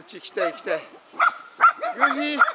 ちっち来て来て。グーィー。